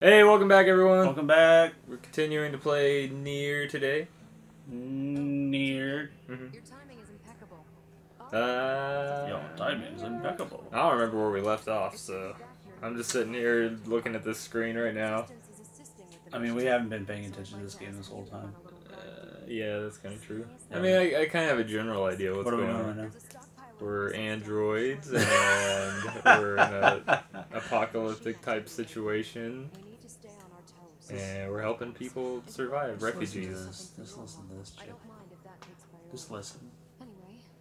Hey, welcome back, everyone. Welcome back. We're continuing to play Nier today. Nier. Mhm. Your timing is impeccable. Uh, Yo, timing's impeccable. I don't remember where we left off, so I'm just sitting here looking at this screen right now. I mean, we haven't been paying attention to this game this whole time. Uh, yeah, that's kind of true. I mean, I, I kind of have a general idea what's What are going doing on. right now? We're androids, and we're in a apocalyptic type situation, We need to stay on our toes. And we're helping people survive, Just listen refugees. this. Just listen to this I shit. don't mind if that takes priority. Just listen.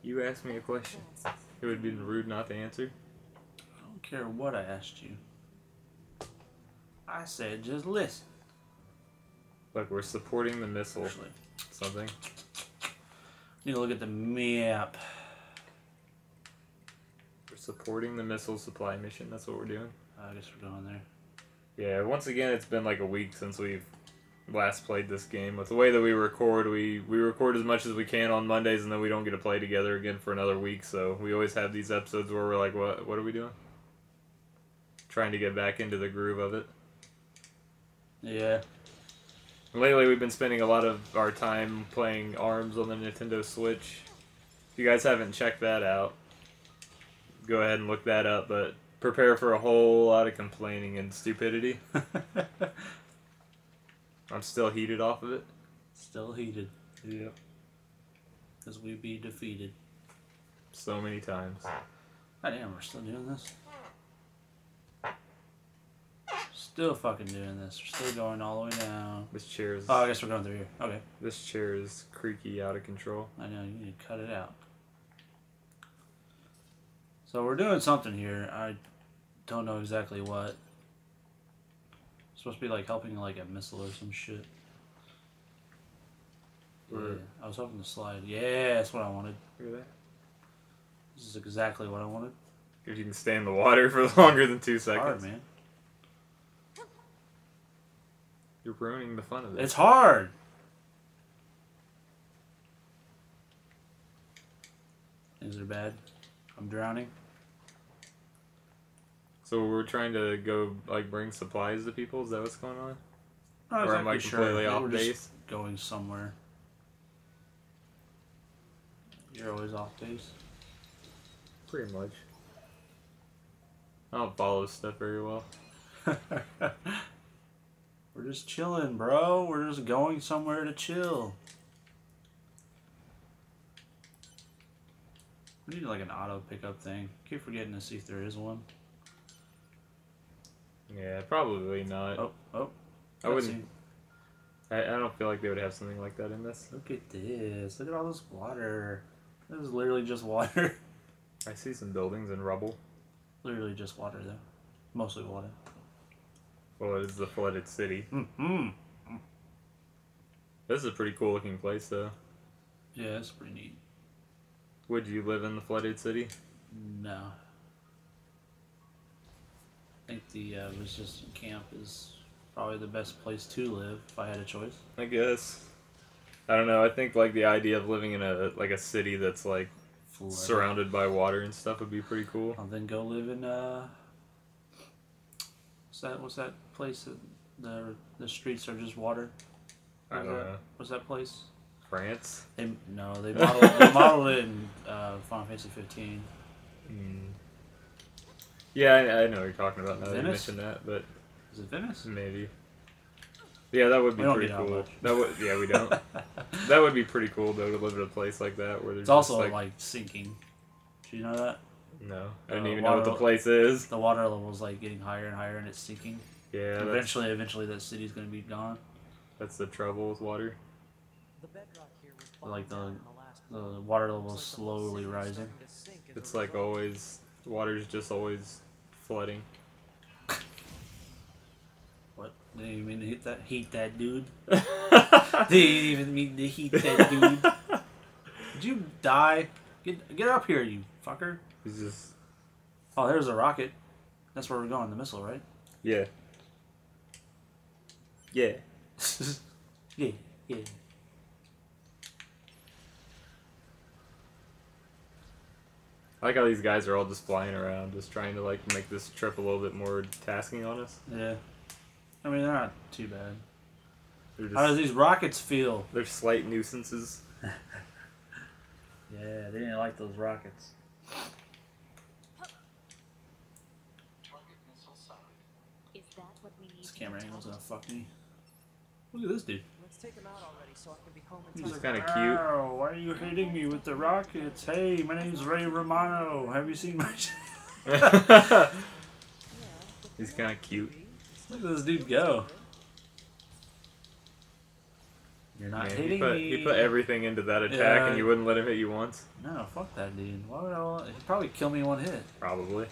You asked me a question. It would be rude not to answer. I don't care what I asked you. I said just listen. Look, we're supporting the missile. Actually, Something. need to look at the map. We're supporting the missile supply mission. That's what we're doing. I guess we're going there. Yeah, once again, it's been like a week since we've last played this game. With the way that we record, we, we record as much as we can on Mondays, and then we don't get to play together again for another week. So we always have these episodes where we're like, what, what are we doing? Trying to get back into the groove of it. Yeah. Lately, we've been spending a lot of our time playing ARMS on the Nintendo Switch. If you guys haven't checked that out, go ahead and look that up, but prepare for a whole lot of complaining and stupidity. I'm still heated off of it. Still heated. Yep. Because we'd be defeated. So many times. God damn, we're still doing this. Still fucking doing this. We're still going all the way down. This chair is Oh, I guess we're going through here. Okay. this chair is creaky out of control. I know, you need to cut it out. So we're doing something here. I don't know exactly what. It's supposed to be like helping like a missile or some shit. Yeah, Or- I was hoping to slide. Yeah, that's what I wanted. Look at that. This is exactly what I wanted. If you can stay in the water for longer than two seconds, Hard, man. you're ruining the fun of it. It's hard. Things are bad. I'm drowning. So we're trying to go like bring supplies to people. Is that what's going on? Not Or am I exactly sure. completely They off were just? Going somewhere. You're always off base. Pretty much. I don't follow stuff very well. We're just chilling, bro. We're just going somewhere to chill. We need like an auto pickup thing. Keep forgetting to see if there is one. Yeah, probably not. Oh, oh. I wouldn't. I, I don't feel like they would have something like that in this. Look at this. Look at all this water. This is literally just water. I see some buildings and rubble. literally just water, though. Mostly water. Well, it is the flooded city. Mm-hmm. This is a pretty cool looking place, though. Yeah, it's pretty neat. Would you live in the flooded city? No. I think the uh, resistant camp is probably the best place to live if I had a choice. I guess. I don't know. I think like the idea of living in a like a city that's like Florida. surrounded by water and stuff would be pretty cool. I'll then go live in uh. What's that? What's that place? That the the streets are just water. I don't that? know. What's that place? France. They no, they modeled they modeled it in uh, Final Fantasy 15. Mm. Yeah, I, I know what you're talking about now that you mentioned that, but Is it Venice? maybe. Yeah, that would be pretty cool. That would yeah, we don't. that would be pretty cool though to live in a place like that where there's It's also just, like, sinking. Do you know that no, I didn't uh, even know what the place is. the water level is like getting higher and higher and it's sinking? Yeah, eventually, eventually that city's gonna be gone. that's the trouble with water. The bedrock here was Like the- the last The flood. water level Looks like the slowly rising. starting to sink into It's like always water's just always flooding. What? Didn't even mean to hit that heat that dude. yeah, Didn't even mean to heat that dude. Did you die? Get get up here, you fucker. It's just Oh, there's a rocket. That's where we're going, the missile, right? yeah. Yeah. yeah, yeah. I like how these guys are all just flying around, just trying to like make this trip a little bit more tasking on us. Yeah. I mean, they're not too bad. They're How does just these rockets feel? they're slight nuisances. Yeah, they didn't like those rockets. Is that what we need? This camera angle's gonna fuck me. Look at this dude. Let's take him out already so I can be home in He's He's kinda cute. "Ow, Why are you hitting me with the rockets? Hey, my name's Ray Romano. Have you seen my? He's kind of cute. Look at this dude go. You're not Man, hitting he put me. he put everything into that attack, Yeah. and you wouldn't let him hit you once. No, fuck that dude. Why would I? Want... He'd probably kill me in one hit. Probably.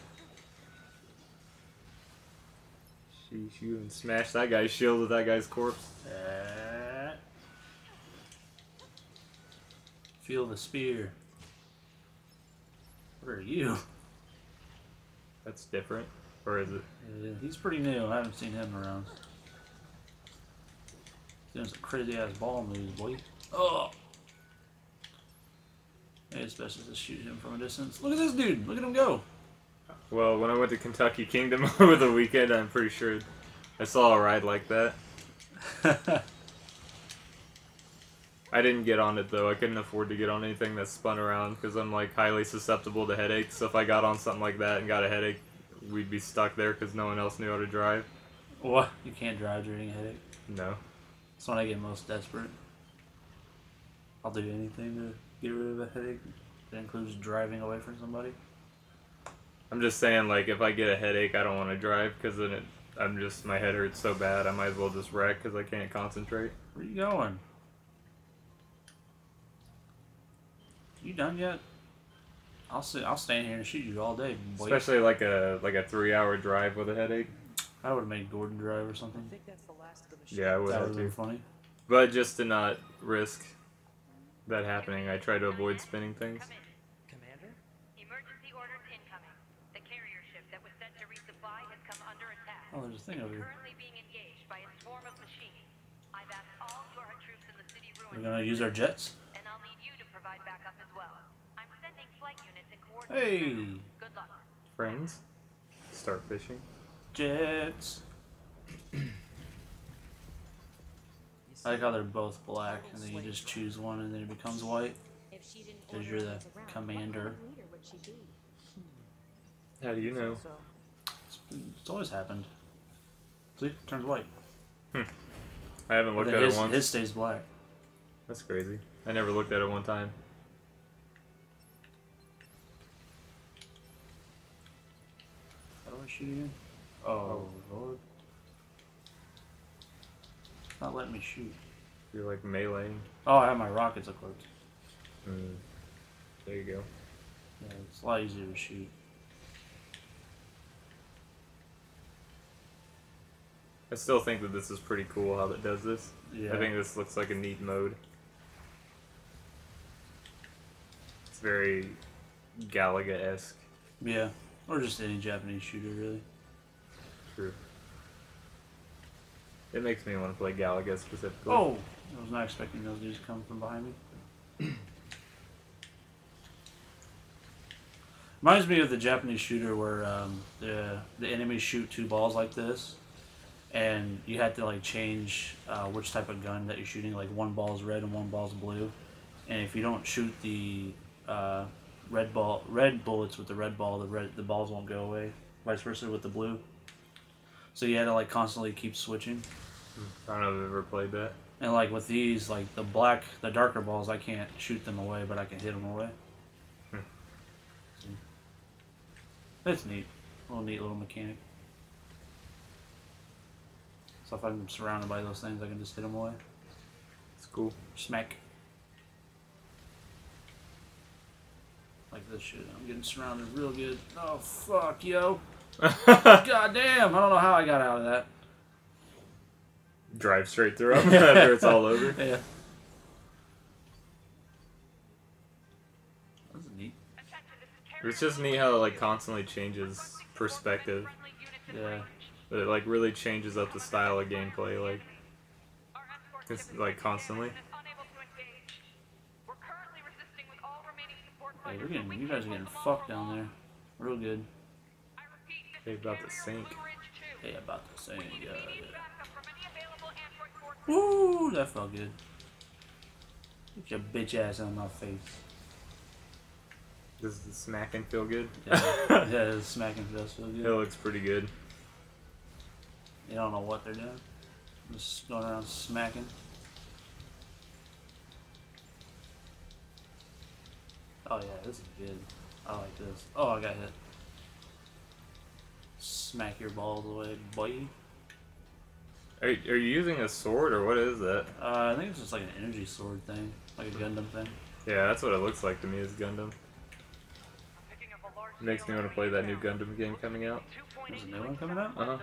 Sheesh, you even smashed that guy's shield with that guy's corpse. Uh, feel the spear. What are you? That's different. Or is it? Yeah, he's pretty new. I haven't seen him around. Doing some crazy ass ball moves, boy. Oh! Maybe it's best to just shoot him from a distance. Look at this dude! Look at him go! Well, when I went to Kentucky Kingdom over the weekend, I'm pretty sure I saw a ride like that. I didn't get on it though. I couldn't afford to get on anything that spun around because I'm like highly susceptible to headaches. So if I got on something like that and got a headache, we'd be stuck there because no one else knew how to drive. what? You can't drive during a headache. No. That's when I get most desperate. I'll do anything to get rid of a headache. That includes driving away from somebody. I'm just saying, like, if I get a headache, I don't want to drive because then it, I'm just my head hurts so bad. I might as well just wreck because I can't concentrate. Where you going? You done yet? I'll sit. I'll stand here and shoot you all day. Boy. Especially like a like a three hour drive with a headache. I would have made Gordon drive or something. I something. think that's the last of the machine. Yeah, I would That have would have to. been funny. But just to not risk that happening, I try to avoid spinning things. Commander? Emergency orders incoming. The carrier ship that was sent to resupply has come under attack. Oh, there's a thing over here. Currently being engaged by a swarm of machines. I've asked all YoRHa troops in the city We're gonna use our jets. and I'll need you to provide backup as well. I'm sending flight units and coordinates. Hey. Good luck. Friends, start fishing. jets. I like how they're both black, and then you just choose one, and then it becomes white. If she didn't 'Cause order you're the commander. What kind of leader would she be? How do you know? It's, it's always happened. See, it turns white. Hmm. I haven't looked at his, it once. his stays black. That's crazy. I never looked at it one time. How do I shoot again? Oh, lord. It's not letting me shoot. You're like meleeing. Oh, I have my rockets equipped. Mm. There you go. Yeah, it's a lot easier to shoot. I still think that this is pretty cool how it does this. Yeah. I think this looks like a neat mode. It's very Galaga esque. Yeah. Or just any Japanese shooter, really. True. It makes me want to play Galaga specifically. Oh! I was not expecting those dudes to come from behind me. Reminds me of the Japanese shooter where um, the the enemies shoot two balls like this, and you had to like change uh, which type of gun that you're shooting. Like one ball's red and one ball's blue, and if you don't shoot the uh, red ball, red bullets with the red ball, the red the balls won't go away. Vice versa with the blue. So you had to like constantly keep switching. I don't know if I've ever played that. And like with these, like the black, the darker balls, I can't shoot them away, but I can hit them away. Hmm. That's neat. little neat little mechanic. So if I'm surrounded by those things, I can just hit them away. It's cool. Smack. Like this shit. I'm getting surrounded real good. Oh fuck, yo. God damn, I don't know how I got out of that. Drive straight through 'em after it's all over. Yeah. That's neat. It's just neat how it like constantly changes perspective. Yeah. But It like really changes up the style of gameplay. Like It's, like, constantly. Hey, we're getting, you guys are getting fucked down there. Real good. They about to sink. Hey, about to sink, yeah. Immediate backup from any available android forces. Woo, that felt good. Get your bitch ass on my face. Does the smacking feel good? Yeah, yeah the smacking does feel good. It looks pretty good. You don't know what they're doing. Just going around smacking. Oh yeah, this is good. I like this. Oh, I got hit. Smack your balls away, boy. Are, are you using a sword or what is that? Uh, I think it's just like an energy sword thing, like a Gundam thing. Yeah, that's what it looks like to me. Is Gundam. Picking up a Makes me want to play that new Gundam game coming out. There's a new one coming out. Uh huh.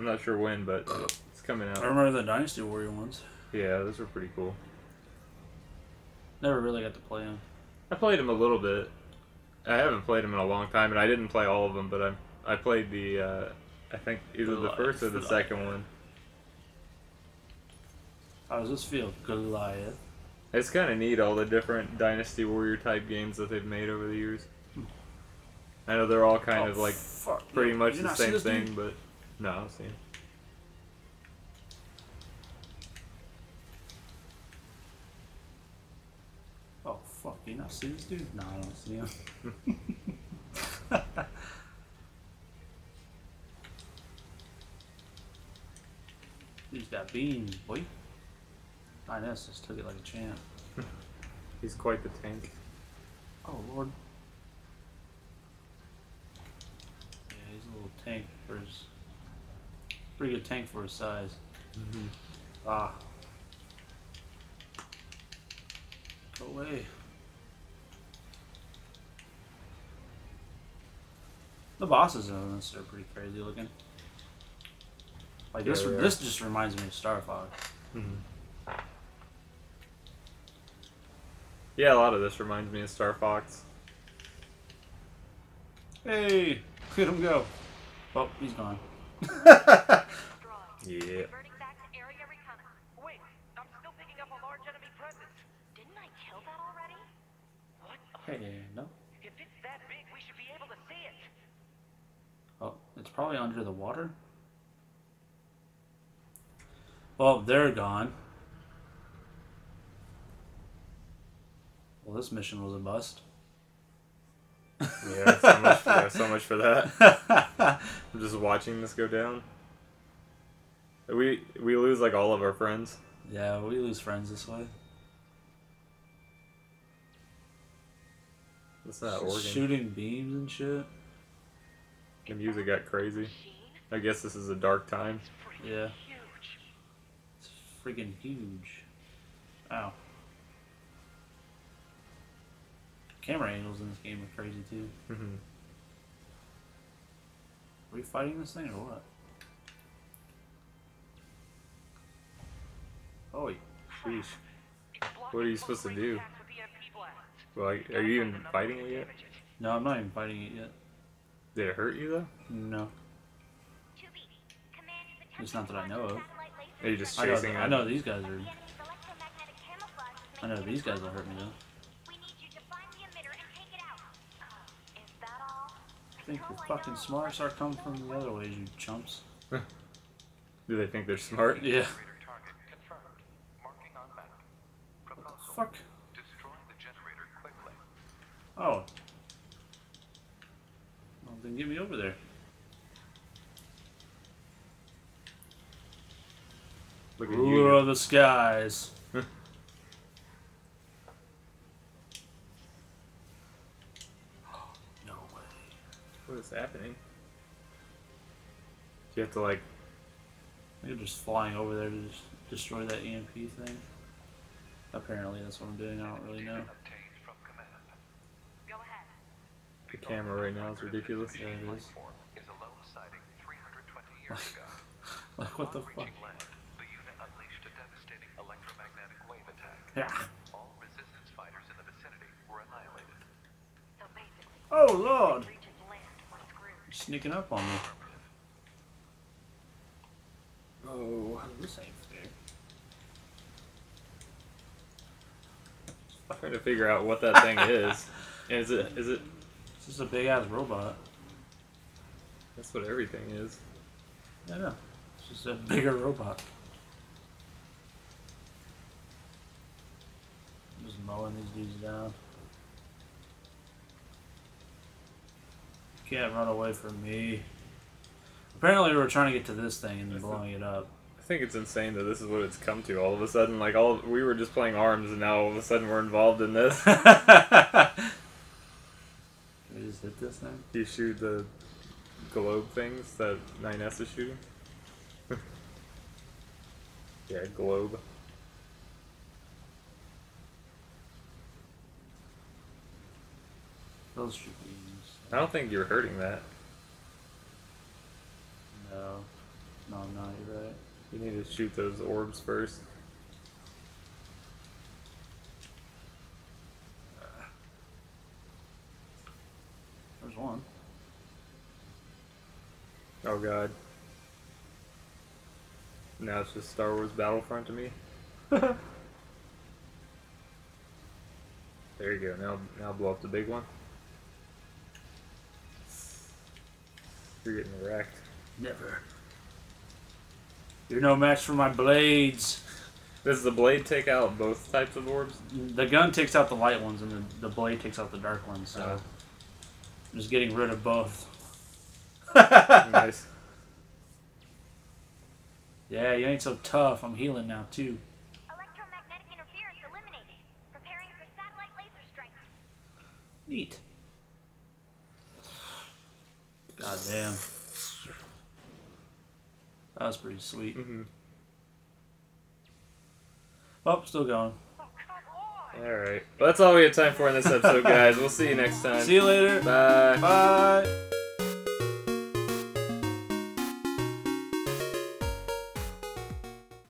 I'm not sure when, but it's coming out. I remember the Dynasty Warrior ones. Yeah, those were pretty cool. Never really got to play them. I played them a little bit. I haven't played them in a long time, and I didn't play all of them, but I I played the uh, I think either the first or the Goliath. second one. How does this feel, Goliath? It's kind of neat all the different Dynasty Warrior type games that they've made over the years. I know they're all kind Oh, of like fuck. pretty much the same thing, dude? but no, I don't see 'em. Oh not see this dude? No, I don't see him. He's got beans, boy. 9S just took it like a champ. He's quite the tank. Oh lord. Yeah, he's a little tank for his. Pretty good tank for his size. Ah. Go away. The bosses in this are pretty crazy looking. Like this, Yeah, they are. this just reminds me of Star Fox. Mm-hmm. Yeah, a lot of this reminds me of Star Fox. Hey, look at him go. Oh, he's gone. Yeah. Reverting back to area reconnaissance. Wait, I'm still picking up a large enemy presence. Didn't I kill that already? What? Hey, no. If it's that big, we should be able to see it. Oh, it's probably under the water. Well, they're gone. Well, this mission was a bust. Yeah, so much, yeah, so much for that. I'm just watching this go down. We we lose like all of our friends. Yeah, we lose friends this way. Not Oregon. Shooting beams and shit. The music got crazy. I guess this is a dark time. Yeah, Huge. it's freaking huge. Ow. Camera angles in this game are crazy too. Mhm. Are we fighting this thing or what? Oh, sheesh. What are you supposed to do? Well, like, are you even fighting it yet? No, I'm not even fighting it yet. Did it hurt you though? No. It's not that I know of. Are you just I know, chasing I know these guys are. I know these guys will hurt me though. We need you to find the emitter and take it out. Is that all? I think you're fucking smart. Start coming from the other ways, you chumps. Do they think they're smart? Yeah. Generator target confirmed. Marking on map. Proposal. Fuck. Destroy the generator quickly. Oh. Well, then get me over there. Look at Ruler you. of the skies. no way. What is happening? Do you have to like? You're just flying over there to just destroy that EMP thing. Apparently, that's what I'm doing. I don't really know. Obtained from command. Go ahead. The camera right now is ridiculous. Yeah, it is. Form is a lone sighting 320 years ago. Like, what the fuck? Reaching land, the unit unleashed a devastating electromagnetic wave attack. Yeah. All resistance fighters in the vicinity were annihilated. So basically, Oh, Lord. reaches land, we're screwed. You're sneaking up on me. Oh. This ain't fair. I'm trying to figure out what that thing is. Is it? Is it? This is a big ass robot. That's what everything is. I know. It's just a bigger robot. Just mowing these dudes down. Can't run away from me. Apparently, we were trying to get to this thing and then blowing it up. I think it's insane that this is what it's come to. All of a sudden, like all we were just playing arms, and now all of a sudden we're involved in this. Just hit this thing? you shoot the globe things that 9S is shooting. yeah, globe. Those should be. I don't think you're hurting that. No. No, I'm not. You're right. You need to shoot those orbs first. One. Oh god. Now it's just Star Wars Battlefront to me. there you go. Now, now blow up the big one. You're getting wrecked. Never. You're no match for my blades. Does the blade take out both types of orbs? The gun takes out the light ones, and the, the blade takes out the dark ones. So Oh. I'm just getting rid of both. nice. Yeah, you ain't so tough. I'm healing now too. Electromagnetic interference eliminated. Preparing for satellite laser strike. Neat. God damn. That was pretty sweet. hmm Oh, still going. All right. Well, that's all we have time for in this episode, guys. We'll see you next time. See you later. Bye. Bye.